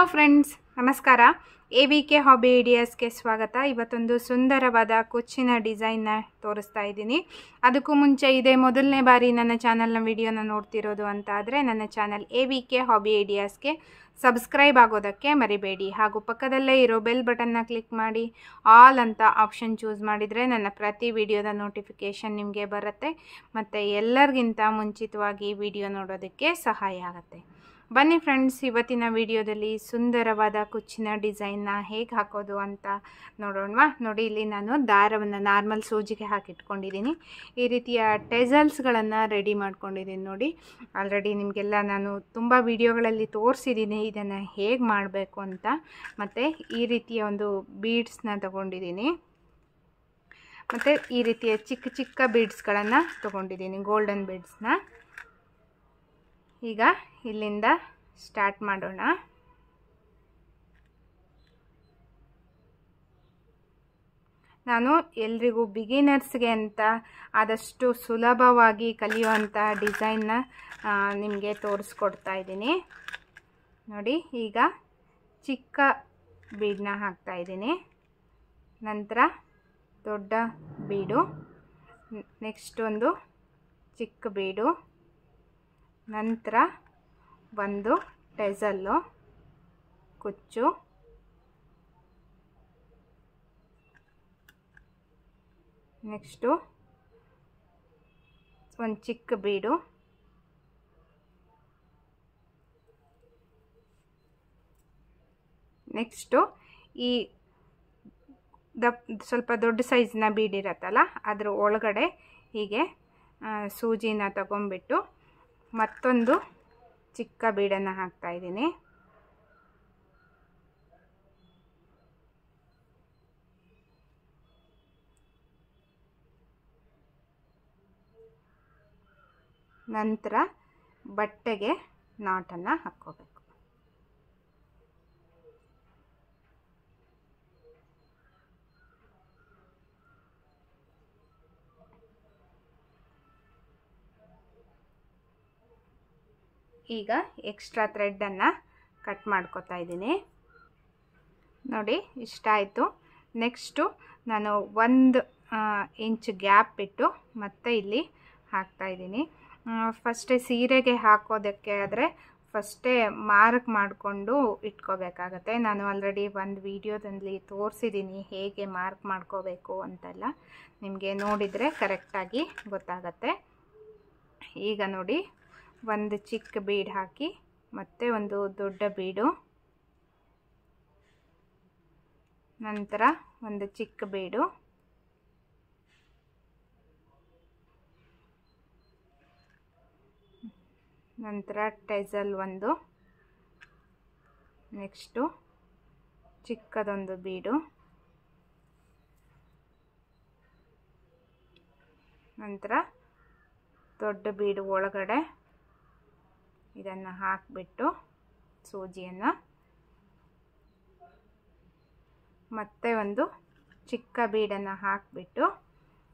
Hello friends ನಮಸ್ಕಾರ. A V K hobby ಐಡಿಯಾಸ್ಗೆ ಸ್ವಾಗತ. ಇವತ್ತೊಂದು ಸುಂದರವಾದ ಕುಚ್ಚಿನ ಡಿಸೈನ್ನ ತೋರಿಸ್ತಾ ಇದ್ದೀನಿ. ಅದಕ್ಕೂ ಮುಂಚೆ ಇದೇ ಮೊದಲನೇ ಬಾರಿ ನನ್ನ ಚಾನಲ್ನ ವಿಡಿಯೋನ ನೋಡ್ತಿರೋದು ಅಂತ ಆದರೆ ನನ್ನ channel A V K hobby ಐಡಿಯಾಸ್ಗೆ subscribe ಆಗೋದಕ್ಕೆ ಮರಿಬೇಡಿ. ಹಾಗೂ ಪಕ್ಕದಲ್ಲೇ ಇರೋ ಬೆಲ್ ಬಟನ್ನ ಕ್ಲಿಕ್ ಮಾಡಿ. ಆಲ್ ಅಂತ ಆಪ್ಷನ್ ಚೂಸ್ ಮಾಡಿದರೆ ನನ್ನ ಪ್ರತಿ ವಿಡಿಯೋದ ನೋಟಿಫಿಕೇಷನ್ ನಿಮಗೆ ಬರುತ್ತೆ. ಮತ್ತು ಎಲ್ಲರಿಗಿಂತ ಮುಂಚಿತವಾಗಿ ವಿಡಿಯೋ ನೋಡೋದಕ್ಕೆ ಸಹಾಯ ಆಗುತ್ತೆ. ಬನ್ನಿ ಫ್ರೆಂಡ್ಸ್, ಇವತ್ತಿನ ವಿಡಿಯೋದಲ್ಲಿ ಸುಂದರವಾದ ಕುಚ್ಚಿನ ಡಿಸೈನ್ನ ಹೇಗೆ ಹಾಕೋದು ಅಂತ ನೋಡೋಣವಾ. ನೋಡಿ, ಇಲ್ಲಿ ನಾನು ದಾರವನ್ನು ನಾರ್ಮಲ್ ಸೂಜಿಗೆ ಹಾಕಿಟ್ಕೊಂಡಿದ್ದೀನಿ. ಈ ರೀತಿಯ ಟೆಸಲ್ಸ್ಗಳನ್ನು ರೆಡಿ ಮಾಡ್ಕೊಂಡಿದ್ದೀನಿ ನೋಡಿ. ಆಲ್ರೆಡಿ ನಿಮಗೆಲ್ಲ ನಾನು ತುಂಬ ವಿಡಿಯೋಗಳಲ್ಲಿ ತೋರಿಸಿದ್ದೀನಿ ಇದನ್ನು ಹೇಗೆ ಮಾಡಬೇಕು ಅಂತ. ಮತ್ತು ಈ ರೀತಿಯ ಒಂದು ಬೀಡ್ಸ್ನ ತಗೊಂಡಿದ್ದೀನಿ. ಮತ್ತು ಈ ರೀತಿಯ ಚಿಕ್ಕ ಚಿಕ್ಕ ಬೀಡ್ಸ್ಗಳನ್ನು ತೊಗೊಂಡಿದ್ದೀನಿ, ಗೋಲ್ಡನ್ ಬೀಡ್ಸ್ನ. ಈಗ ಇಲ್ಲಿಂದ ಸ್ಟಾರ್ಟ್ ಮಾಡೋಣ. ನಾನು ಎಲ್ರಿಗೂ ಬಿಗಿನರ್ಸ್ಗೆ ಅಂತ ಆದಷ್ಟು ಸುಲಭವಾಗಿ ಕಲಿಯುವಂಥ ಡಿಸೈನ್ನ ನಿಮಗೆ ತೋರಿಸ್ಕೊಡ್ತಾ ಇದ್ದೀನಿ. ನೋಡಿ, ಈಗ ಚಿಕ್ಕ ಬೀಡನ್ನ ಹಾಕ್ತಾ ಇದ್ದೀನಿ. ನಂತರ ದೊಡ್ಡ ಬೀಡು, ನೆಕ್ಸ್ಟ್ ಒಂದು ಚಿಕ್ಕ ಬೀಡು. ನಂತರ ಒಂದು ಟೆಸಲ್ಲು ಕುಚ್ಚು, ನೆಕ್ಸ್ಟು ಒಂದು ಚಿಕ್ಕ ಬೀಡು, ನೆಕ್ಸ್ಟು ಈ ದಪ್ ಸ್ವಲ್ಪ ದೊಡ್ಡ ಸೈಜ್ನ ಬೀಡಿರತ್ತಲ್ಲ ಅದರ ಒಳಗಡೆ ಹೀಗೆ ಸೂಜಿನ ತಗೊಂಬಿಟ್ಟು ಮತ್ತೊಂದು ಚಿಕ್ಕ ಬೀಡನ್ನು ಹಾಕ್ತಾ ಇದ್ದೀನಿ. ನಂತರ ಬಟ್ಟೆಗೆ ನಾಟನ್ನು ಹಾಕ್ಕೋಬೇಕು. ಈಗ ಎಕ್ಸ್ಟ್ರಾ ಥ್ರೆಡ್ಡನ್ನು ಕಟ್ ಮಾಡ್ಕೊತಾ ಇದ್ದೀನಿ. ನೋಡಿ, ಇಷ್ಟ ಆಯಿತು. ನೆಕ್ಸ್ಟು ನಾನು ಒಂದು ಇಂಚ್ ಗ್ಯಾಪ್ ಬಿಟ್ಟು ಮತ್ತೆ ಇಲ್ಲಿ ಹಾಕ್ತಾಯಿದ್ದೀನಿ ಫಸ್ಟೇ ಸೀರೆಗೆ ಹಾಕೋದಕ್ಕೆ ಆದರೆ ಫಸ್ಟೇ ಮಾರ್ಕ್ ಮಾಡಿಕೊಂಡು ಇಟ್ಕೋಬೇಕಾಗತ್ತೆ. ನಾನು ಆಲ್ರೆಡಿ ಒಂದು ವೀಡಿಯೋದಲ್ಲಿ ತೋರಿಸಿದ್ದೀನಿ ಹೇಗೆ ಮಾರ್ಕ್ ಮಾಡ್ಕೋಬೇಕು ಅಂತೆಲ್ಲ. ನಿಮಗೆ ನೋಡಿದರೆ ಕರೆಕ್ಟಾಗಿ ಗೊತ್ತಾಗತ್ತೆ. ಈಗ ನೋಡಿ ಒಂದು ಚಿಕ್ಕ ಬೀಡ್ ಹಾಕಿ, ಮತ್ತೆ ಒಂದು ದೊಡ್ಡ ಬೀಡು. ನಂತರ ಒಂದು ಚಿಕ್ಕ ಬೀಡು. ನಂತರ ಟೆಸಲ್ ಒಂದು. ನೆಕ್ಸ್ಟು ಚಿಕ್ಕದೊಂದು ಬೀಡು. ನಂತರ ದೊಡ್ಡ ಬೀಡು ಒಳಗಡೆ. ಇದನ್ನು ಹಾಕಿಬಿಟ್ಟು ಸೂಜಿಯನ್ನು. ಮತ್ತೆ ಒಂದು ಚಿಕ್ಕ ಬೀಡನ್ನು ಹಾಕಿಬಿಟ್ಟು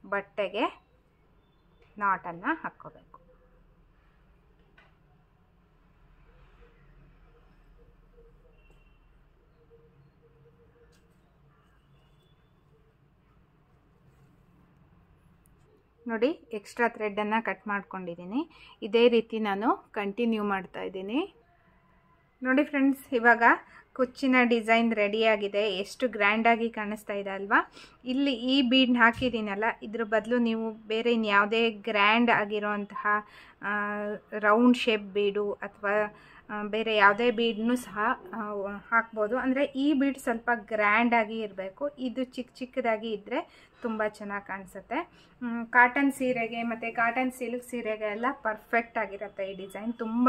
ಬಟ್ಟೆಗೆ ನಾಟನ್ನು ಹಾಕ್ಕೋಬೇಕು. ನೋಡಿ ಎಕ್ಸ್ಟ್ರಾ ಥ್ರೆಡ್ಡನ್ನು ಕಟ್ ಮಾಡ್ಕೊಂಡಿದ್ದೀನಿ ಇದೇ ರೀತಿ ನಾನು ಕಂಟಿನ್ಯೂ ಮಾಡ್ತಾ ಇದ್ದೀನಿ. ನೋಡಿ ಫ್ರೆಂಡ್ಸ್ ಇವಾಗ ಕುಚ್ಚಿನ ಡಿಸೈನ್ ರೆಡಿಯಾಗಿದೆ ಎಷ್ಟು ಗ್ರ್ಯಾಂಡಾಗಿ ಕಾಣಿಸ್ತಾ ಇದೆ ಅಲ್ವಾ? ಇಲ್ಲಿ ಈ ಬೀಡ್ನ ಹಾಕಿದ್ದೀನಲ್ಲ ಇದ್ರ ಬದಲು ನೀವು ಬೇರೆ ಇನ್ಯಾವುದೇ ಗ್ರ್ಯಾಂಡ್ ಆಗಿರೋಂತಹ ರೌಂಡ್ ಶೇಪ್ ಬೀಡು ಅಥವಾ ಬೇರೆ ಯಾವುದೇ ಬೀಡ್ನೂ ಸಹ ಹಾಕ್ಬೋದು. ಅಂದರೆ ಈ ಬೀಡ್ ಸ್ವಲ್ಪ ಗ್ರ್ಯಾಂಡಾಗಿ ಇರಬೇಕು. ಇದು ಚಿಕ್ಕ ಚಿಕ್ಕದಾಗಿ ಇದ್ದರೆ ತುಂಬ ಚೆನ್ನಾಗಿ ಕಾಣಿಸುತ್ತೆ. ಕಾಟನ್ ಸೀರೆಗೆ ಮತ್ತು ಕಾಟನ್ ಸಿಲ್ಕ್ ಸೀರೆಗೆ ಎಲ್ಲ ಪರ್ಫೆಕ್ಟ್ ಆಗಿರುತ್ತೆ ಈ ಡಿಸೈನ್ ತುಂಬ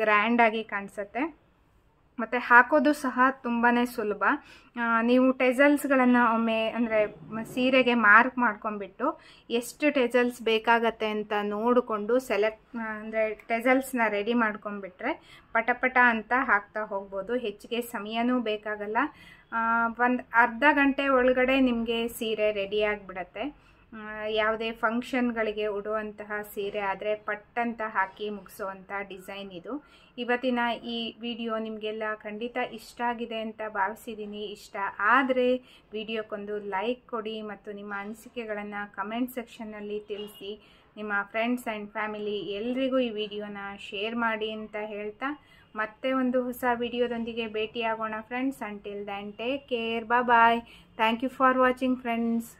ಗ್ರ್ಯಾಂಡಾಗಿ ಕಾಣಿಸುತ್ತೆ. ಮತ್ತು ಹಾಕೋದು ಸಹ ತುಂಬಾ ಸುಲಭ. ನೀವು ಟೆಸಲ್ಸ್ಗಳನ್ನು ಒಮ್ಮೆ ಅಂದರೆ ಸೀರೆಗೆ ಮಾರ್ಕ್ ಮಾಡ್ಕೊಂಬಿಟ್ಟು ಎಷ್ಟು ಟೆಸಲ್ಸ್ ಬೇಕಾಗತ್ತೆ ಅಂತ ನೋಡಿಕೊಂಡು ಸೆಲೆಕ್ಟ್ ಅಂದರೆ ಟೆಸಲ್ಸ್ನ ರೆಡಿ ಮಾಡ್ಕೊಂಬಿಟ್ರೆ ಪಟಪಟ ಅಂತ ಹಾಕ್ತಾ ಹೋಗ್ಬೋದು. ಹೆಚ್ಚಿಗೆ ಸಮಯನೂ ಬೇಕಾಗಲ್ಲ. ಒಂದು ಅರ್ಧ ಗಂಟೆ ಒಳಗಡೆ ನಿಮಗೆ ಸೀರೆ ರೆಡಿ ಆಗಿಬಿಡತ್ತೆ. ಆ, ಯಾವುದೇ ಫಂಕ್ಷನ್ಗಳಿಗೆ ಉಡುವಂತಹ ಸೀರೆ ಆದರೆ ಪಟ್ಟಂತ ಹಾಕಿ ಮುಗಿಸುವಂಥ ಡಿಸೈನ್ ಇದು. ಇವತ್ತಿನ ಈ ವಿಡಿಯೋ ನಿಮಗೆಲ್ಲ ಖಂಡಿತ ಇಷ್ಟ ಆಗಿದೆ ಅಂತ ಭಾವಿಸಿದ್ದೀನಿ. ಇಷ್ಟ ಆದರೆ ವಿಡಿಯೋಕ್ಕೊಂದು ಲೈಕ್ ಕೊಡಿ ಮತ್ತು ನಿಮ್ಮ ಅನಿಸಿಕೆಗಳನ್ನು ಕಮೆಂಟ್ ಸೆಕ್ಷನ್ನಲ್ಲಿ ತಿಳಿಸಿ. ನಿಮ್ಮ ಫ್ರೆಂಡ್ಸ್ ಆ್ಯಂಡ್ ಫ್ಯಾಮಿಲಿ ಎಲ್ರಿಗೂ ಈ ವಿಡಿಯೋನ ಶೇರ್ ಮಾಡಿ ಅಂತ ಹೇಳ್ತಾ ಮತ್ತೆ ಒಂದು ಹೊಸ ವಿಡಿಯೋದೊಂದಿಗೆ ಭೇಟಿಯಾಗೋಣ friends. Until then take care bye thank you for watching friends